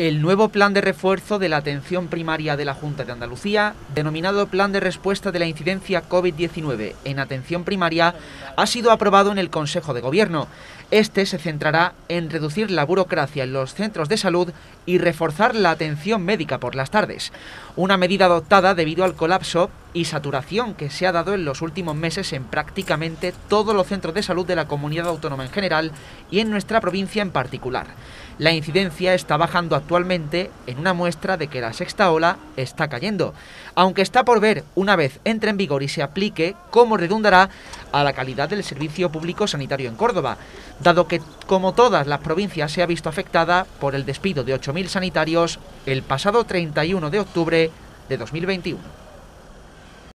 el nuevo plan de refuerzo de la atención primaria de la Junta de Andalucía, denominado Plan de Respuesta de la Incidencia COVID-19 en Atención Primaria, ha sido aprobado en el Consejo de Gobierno. Este se centrará en reducir la burocracia en los centros de salud y reforzar la atención médica por las tardes. Una medida adoptada debido al colapso y saturación que se ha dado en los últimos meses en prácticamente todos los centros de salud de la comunidad autónoma en general y en nuestra provincia en particular. La incidencia está bajando actualmente en una muestra de que la sexta ola está cayendo, aunque está por ver, una vez entre en vigor y se aplique, cómo redundará a la calidad del servicio público sanitario en Córdoba, dado que, como todas las provincias, se ha visto afectada por el despido de 8.000 sanitarios el pasado 31 de octubre de 2021.